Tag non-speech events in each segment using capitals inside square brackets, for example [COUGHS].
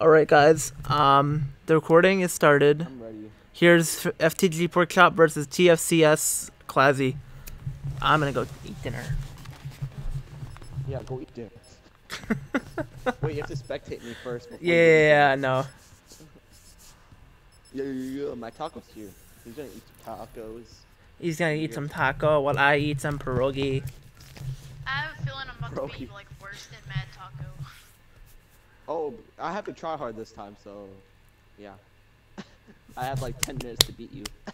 All right, guys. Um, the recording is started. I'm ready. Here's F- FTG Pork Chop versus TFCs Klazzy. I'm gonna go eat dinner. Yeah, go eat dinner. [LAUGHS] Wait, you have to spectate me first. before Yeah, yeah, yeah, no. dinner. Yeah, yeah, yeah, my taco's here. He's gonna eat some tacos. He's gonna eat some taco while I eat some pierogi. I have a feeling I'm about to be like worse than Mad Taco. Oh, I have to try hard this time, so yeah. [LAUGHS] I have like 10 minutes to beat you [LAUGHS]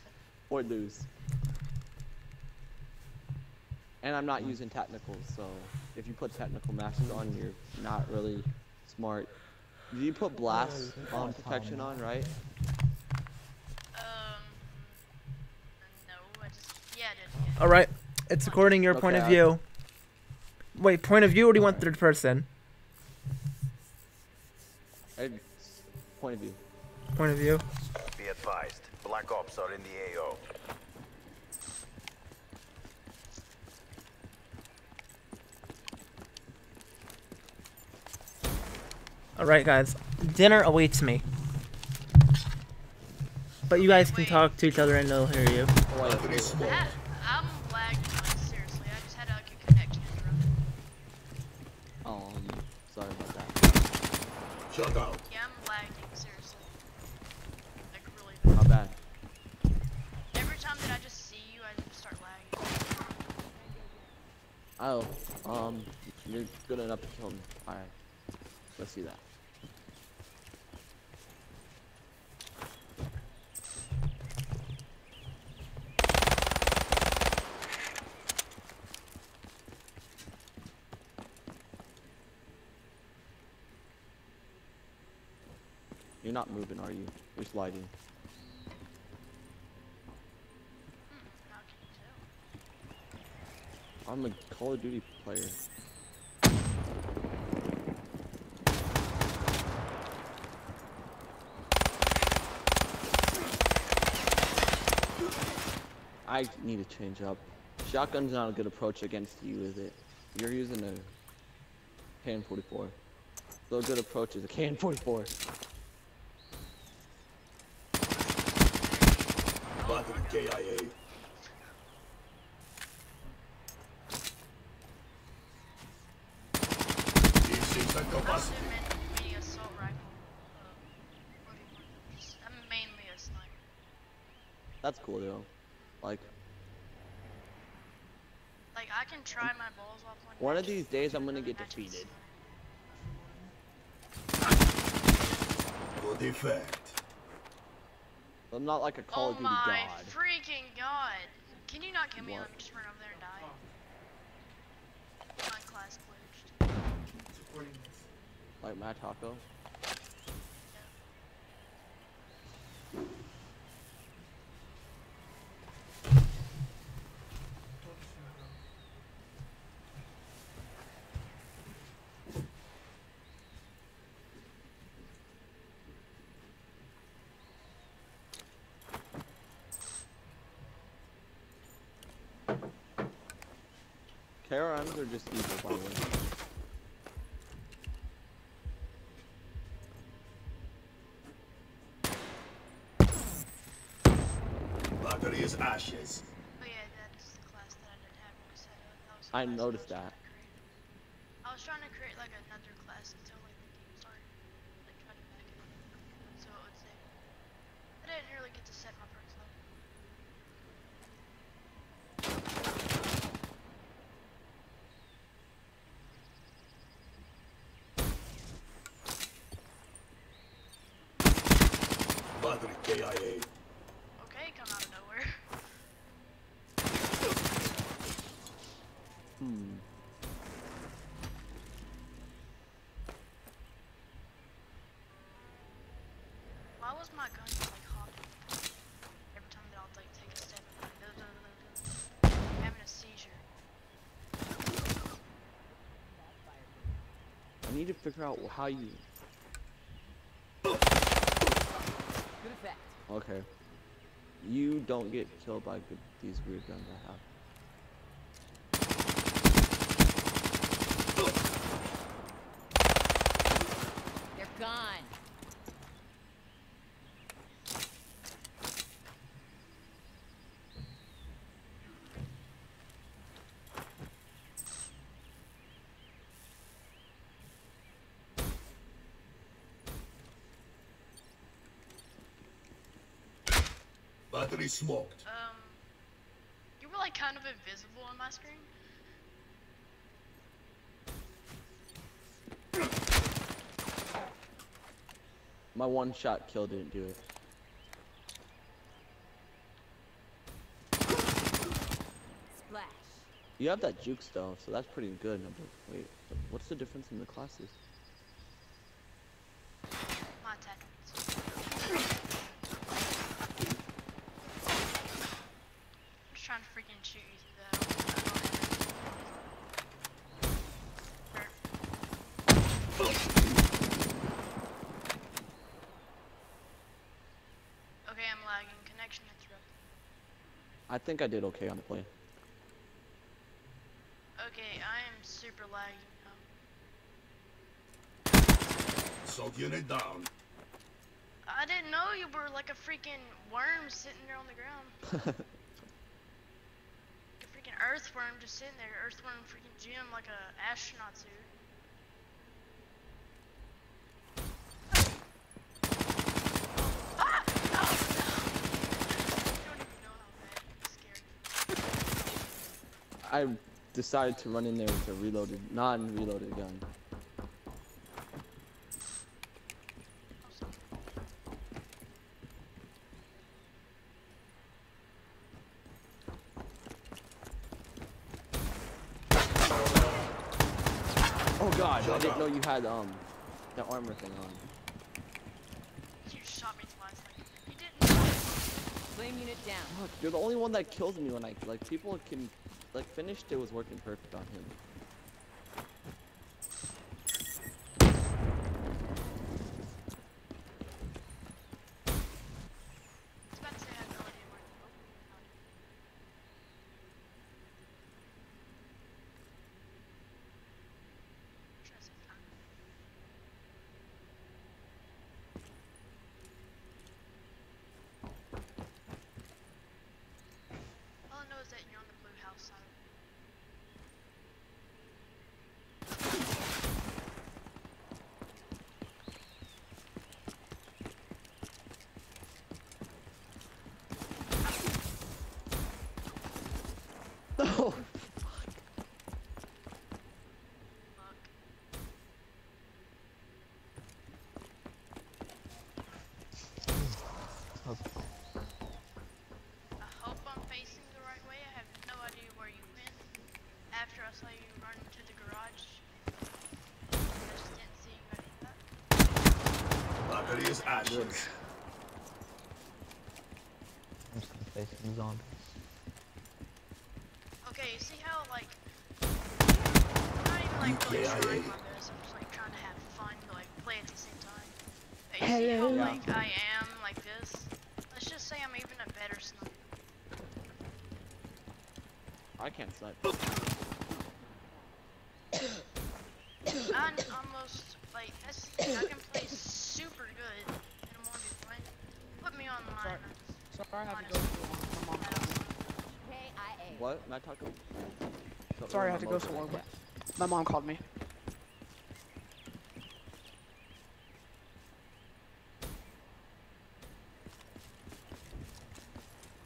or lose. And I'm not using technicals, so if you put technical masks on, you're not really smart. Did you put blast um, protection on, right? Um, no, I just yeah, I did. Yeah. All right, it's according to your point of Okay. view. Wait, point of view, or do you want third person? I, point of view. Point of view. Be advised, Black Ops are in the AO. All right, guys. Dinner awaits me. But you guys can talk to each other and they'll hear you. Oh, wait, wait, wait. I, I'm lagging, like seriously. I just had like a connection interrupted. Um, sorry about that. Shut out. Yeah, I'm lagging seriously. Like really How bad. bad? Every time that I just see you, I just start lagging. Oh, um, you're good enough to kill me. Alright. Let's do that. You're not moving, are you? You're sliding. I'm a Call of Duty player. I need to change up. Shotgun's not a good approach against you, is it? You're using a KN-44. So a good approach is a KN-44. That's cool though. Like, Like I can try my balls off one. one of these days I'm gonna get defeated. Good effect. I'm not like a Call oh of Duty god. Oh my god. freaking god! Can you not kill me? What? Let me just run over there and die. My class glitched. Like Mad Taco. Karons are just evil, by the way. Battery is ashes. But yeah, that's the class that I didn't have really set. That I noticed that. trying to create. I was trying to create like another class until like the game started. Like trying to back it up. So it would say. I didn't really get to set my perks though. Battery Okay, come out of nowhere. Hmm. Why was my gun like hopping? Every time that I'll like take a step, I'm like, "Duh, duh, duh, duh, duh." I'm having a seizure. I need to figure out how you. Okay. You don't get killed by these weird guns I have. Battery smoked. Um, you were like kind of invisible on my screen. My one shot kill didn't do it. Splash. You have that juke though, so that's pretty good. Wait, what's the difference in the classes? My tactics. I'm just trying to freaking shoot you through that. Okay, I'm lagging. Connection interrupted. I think I did okay on the play. Okay, I am super lagging now. Soak unit down. I didn't know you were like a freaking worm sitting there on the ground. like [LAUGHS] a freaking earthworm just sitting there. Earthworm freaking gym like a astronaut suit. Ah! No, no. You don't even know how bad it's scary. I decided to run in there with a reloaded, non-reloaded gun. Oh god, I didn't know you had um the armor thing on. You shot me twice. Like, you didn't. Flame unit down. Fuck, you're the only one that kills me when I like people can like finished it was working perfect on him. I was about to say I had no idea where to go. Try to say time. All I know is that you're on the blue house side. No. Fuck. I hope I'm facing the right way. I have no idea where you went. After I saw you run into the garage, I just didn't see you after that. Battery is. I'm just gonna face some zombies. Okay, you see how like I'm not even like really EKIA. trying my best. I'm just like trying to have fun, but like play at the same time. But you see how like I am like this? Let's just say I'm even a better sniper. I can't snipe. [COUGHS] I'm almost like that's I can play super good in a one v one. Put me on line. Sorry, I have to go somewhere. My mom called me. What? Am I talking? Something Sorry, I with have to go motor. somewhere. But my mom called me.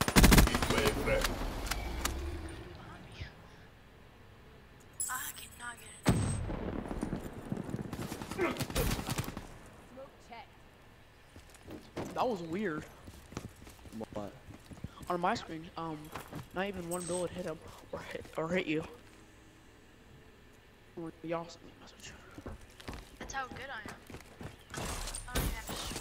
Heatwave ready. behind me. I cannot get it. Smoke check. That was weird. What? On my screen, um, not even one bullet hit him or hit or hit you. Y'all sent me a message. That's how good I am. I don't even have to shoot.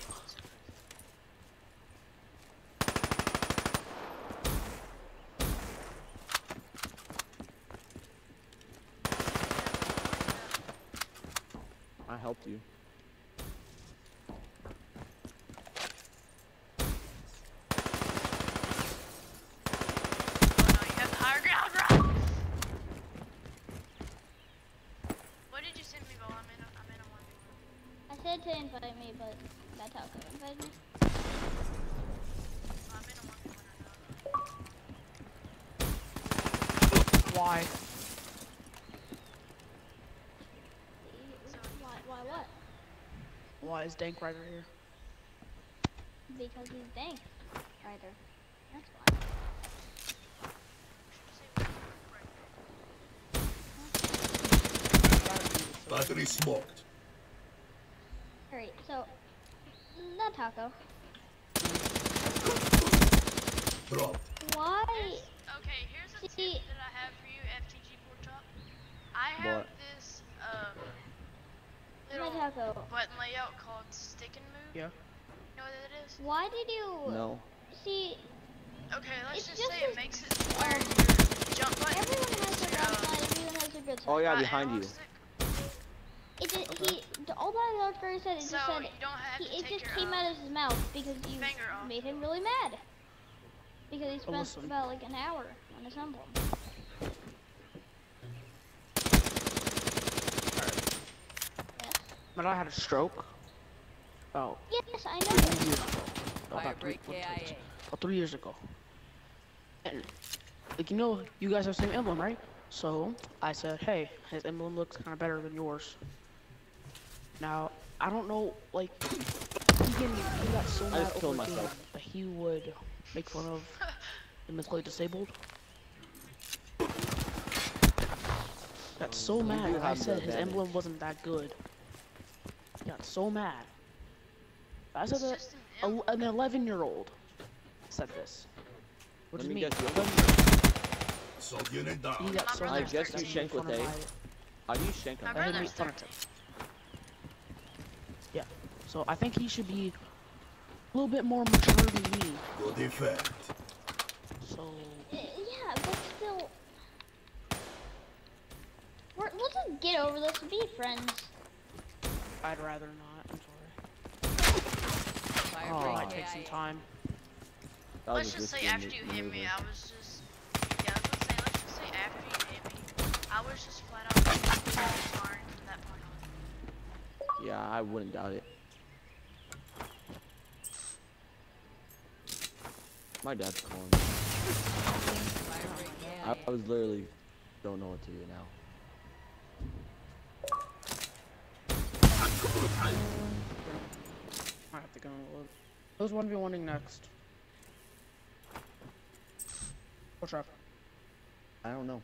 I helped you. Oh no, you have the higher ground, bro! What did you send me, Bo? I'm in a, I'm in a 1v1. I said to invite me, but that's how could invite me. I'm in a 1v1 right now. Why? Why, why what? Why is Dank right here? Because he's dank. Rider. That's fine. Battery smoked. Alright, so that taco. Dropped. Why? Okay, here's a See- tip that I have for you, FTG Pork Chop. I have What? this um little taco. button layout called Stick and Move. Yeah. You know what it is? Why did you No. see? Okay, let's just just say it makes it where um, your jump button Everyone has is their your, uh, side. Everyone has their good. Oh yeah, behind you. stick. It just, he the, all that doctor said it So just said you don't have he, it just your came um, out of his mouth because you made him really mad. Because he spent listen. about like an hour on his emblem. Yes. But I had a stroke. Oh, Yes, I know. three years ago. Fire About three, break what, what, KIA. about three years ago. And like you know, you guys have the same emblem, right? So I said, hey, his emblem looks kind of better than yours. Now I don't know, like he, getting, he got so I mad just killed over a game myself. that he would make fun of the mentally disabled. Got so mad. I said his advantage. emblem wasn't that good. He got so mad. I said that an an 11 year old said this. What Let does me mean? guess, you 11 Sub unit got so My guess you shank with fun of A. my- How do you shank My him? that he brother's made fun of 13. him. Yeah. So I think he should be a little bit more mature than me. Good effect. So yeah, but still. We're, let's just get over this and be friends. I'd rather not. I'm sorry. Fire Oh, might take some time. That Let's just say after you hit me. I was just yeah. I was gonna say let's just say after you hit me, I was just flat out scarring from that point on. Yeah, I wouldn't doubt it. My dad's calling me. I, I was literally don't know what to do now. I have to go and load. Who's one v oneing next? What's up? I don't know.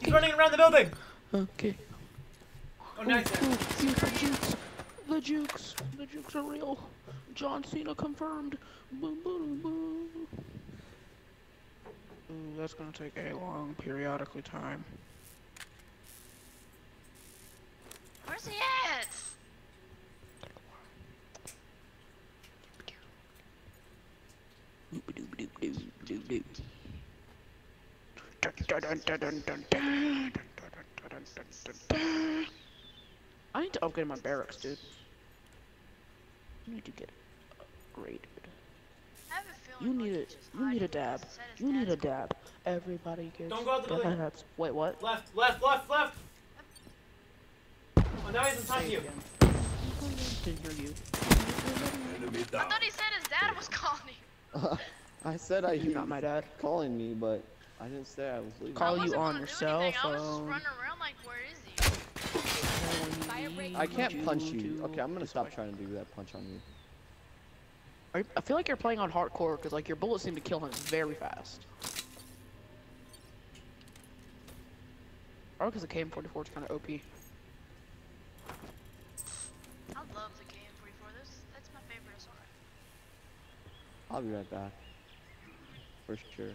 He's running around the building. Okay. Oh, nice. Ooh, ooh, the jukes, the jukes, the jukes are real. John Cena confirmed. Boom, boom, boom. Ooh, that's gonna take a long periodically time. Where's he at? I need to upgrade my barracks, dude. I need to get upgraded. I have a feeling You need he's a you need a dab. because it said his You need a dab. Everybody gets Don't go out the building. dabs. Wait, what? Left, left, left, left. Oh, now he's on top of you. You. I thought he said his dad was calling him. [LAUGHS] I said I You're hear not my dad. calling me, but I didn't say I was leaving. Call you on your cell anything. I was just phone. running around like, where is he? I can't punch you. Okay, I'm gonna stop trying to do that punch on you. Are you- I feel like you're playing on hardcore because like your bullets seem to kill him very fast. Or because the KN-44 is kind of OP. I love the KN-44. This that's my favorite SR. I'll be right back. For sure.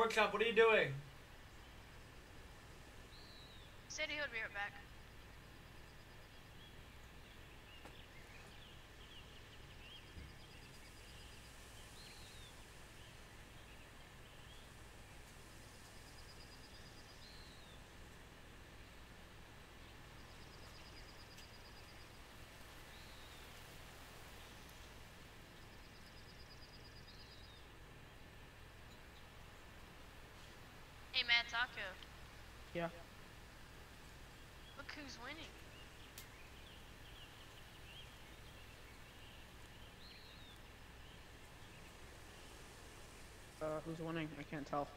Pork chop, what are you doing? Said he would be right back. Hey, Mad Taco. Yeah. Look who's winning. Uh, who's winning? I can't tell.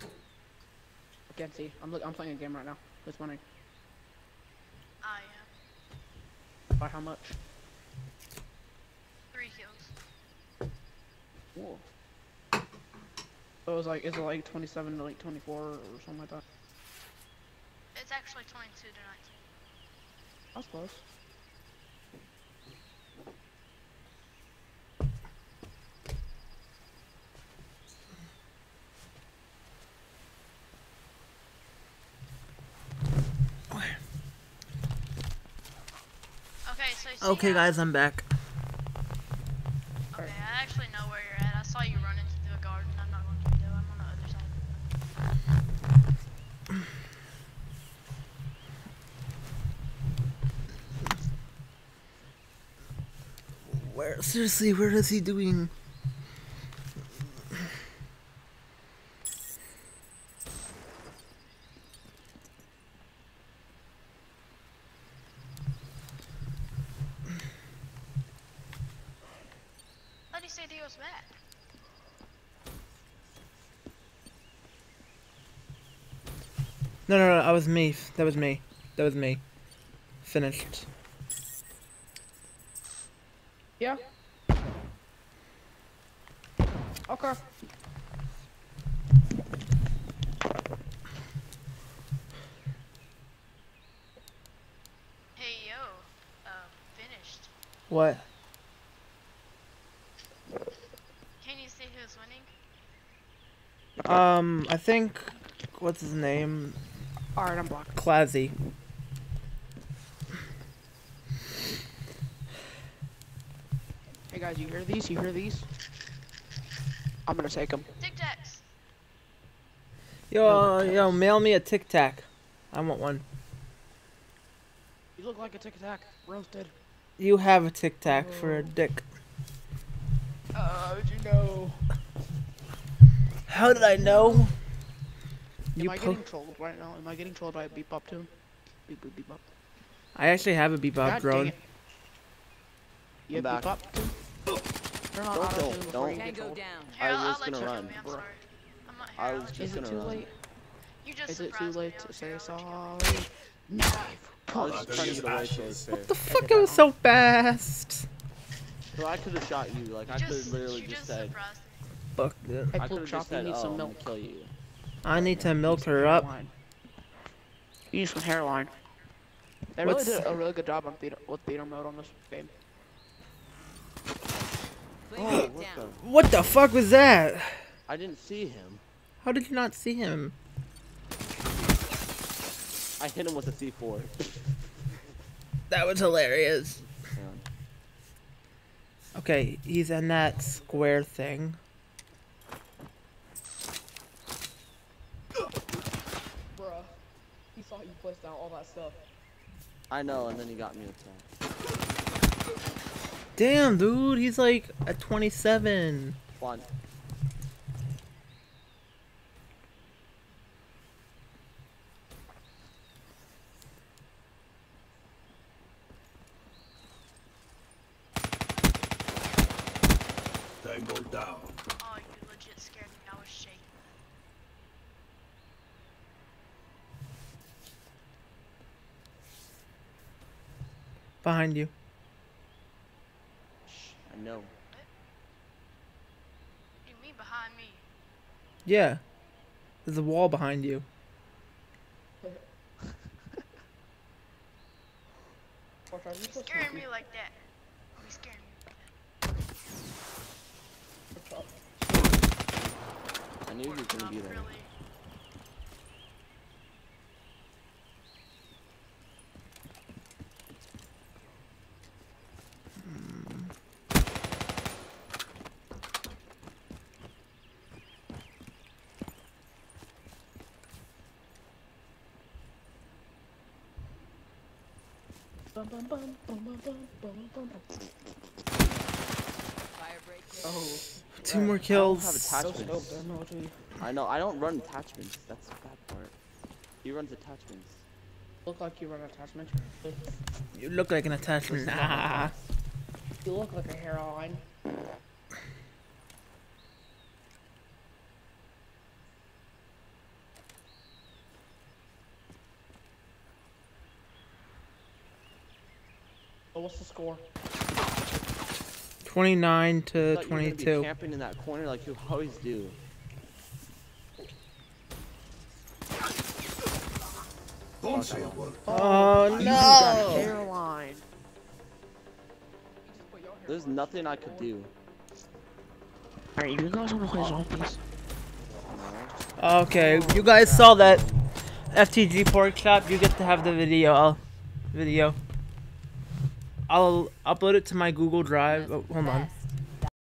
I can't see. I'm look. I'm playing a game right now. Who's winning? I am. By how much? Three kills. Whoa. So it was like, is it like 27 to like 24 or something like that? It's actually 22 to 19. That's close. Okay, so Okay, guys, I'm back. Okay, I actually know where you're at. I saw you run into the garden. I'm not going to be though. I'm on the other side. Where seriously, where is he doing? Let me say he was back. No, no, no, that was me. That was me. That was me. Finished. Yeah. Okay. Hey yo, uh, finished. What? Can you see who's winning? Um, I think. What's his name? Alright, I'm blocked. Klazzy. Hey guys, you hear these? You hear these? I'm gonna take them. Tic Tacs. Yo, yo, mail me a Tic Tac. I want one. You look like a tic tac. Roasted. You have a Tic Tac for a dick. Uh, how'd you know? How did I know? Am You I getting trolled right now? Am I getting trolled by a beep bop tune? Beep boop beep bop. I actually have a Bebop God drone. You I'm have beep back. bop tune? Turn on Don't auto kill, tune before don't. you get Tango trolled. down. Here, I was I'll gonna you run. kill me. I'm Bruh. sorry. I'm not here. I I'll was let just Is it gonna too run. late? You just Is it too late to say let you kill sorry? Knife. I was just trying to get away so it's fair. The fuck, it was so fast. So I could have shot you. Like I could literally just just said. Fuck it. Hey, I could have just said, need oh, some I'm gonna milk. kill you. I need to milk her up. Hairline. You need some hairline. They really What's- did a really good job on theater, with theater mode on this game. Oh, what the? What the fuck was that? I didn't see him. How did you not see him? I hit him with a C4. [LAUGHS] That was hilarious. Yeah. Okay, he's in that square thing. Bruh, he saw you placed down all that stuff. I know, and then he got me attacked. Damn, dude, he's like at 27. One. Tango down. Oh, you legit scared me. I was shaking. Behind you. Shh, I know. What do you mean behind me? Yeah. There's a wall behind you. Watch you're Scaring me like that. You scaring me. Watch out. I knew you were gonna be there. really. Two. Oh, two more kills. I don't have. So I know. I don't run attachments. That's the bad part. He runs attachments. Look like you run attachments. You look like an attachment. Nah. [LAUGHS] You look like a hairline. Oh, what's the score? 29 to thought you were be 22. camping in that corner like you always do. Don't say a word. Oh no! hairline. There's nothing I could do. Alright, you guys wanna play zombies? Oh, okay, you guys saw that FTG pork chop. You get to have the video. I'll, video. I'll upload it to my Google Drive. Oh, hold on.